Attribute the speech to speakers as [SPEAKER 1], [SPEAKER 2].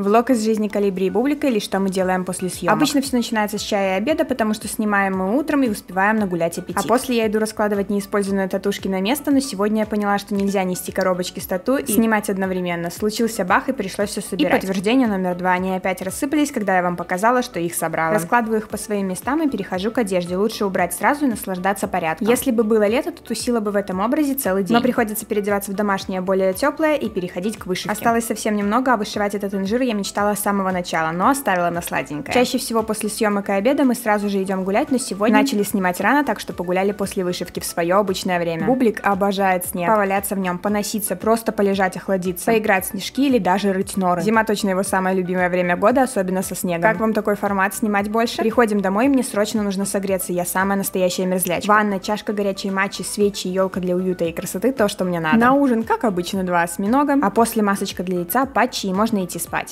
[SPEAKER 1] Влог из жизни Калибри и Бублика или что мы делаем после съемок. Обычно все начинается с чая и обеда, потому что снимаем мы утром и успеваем нагулять аппетит. А после я иду раскладывать неиспользованные татушки на место, но сегодня я поняла, что нельзя нести коробочки с тату и снимать одновременно. Случился бах и пришлось все собирать. И подтверждение номер два. Они опять рассыпались, когда я вам показала, что их собрала. Раскладываю их по своим местам и перехожу к одежде. Лучше убрать сразу и наслаждаться порядком. Если бы было лето, то тусила бы в этом образе целый день. Но приходится переодеваться в домашнее более теплое и переходить к вышивке. Осталось совсем немного, а вышивать этот инжир я мечтала с самого начала, но оставила на сладенькое. Чаще всего после съемок и обеда мы сразу же идем гулять, но сегодня начали снимать рано, так что погуляли после вышивки в свое обычное время. Бублик обожает снег. Поваляться в нем, поноситься, просто полежать, охладиться, поиграть в снежки или даже рыть норы. Зима точно его самое любимое время года, особенно со снегом. Как вам такой формат снимать больше? Приходим домой, мне срочно нужно согреться, я самая настоящая мерзлячка. Ванна, чашка горячей матчи, свечи, елка для уюта и красоты, то, что мне надо. На ужин, как обычно, два осьминога, а после масочка для лица, патчи и можно идти спать.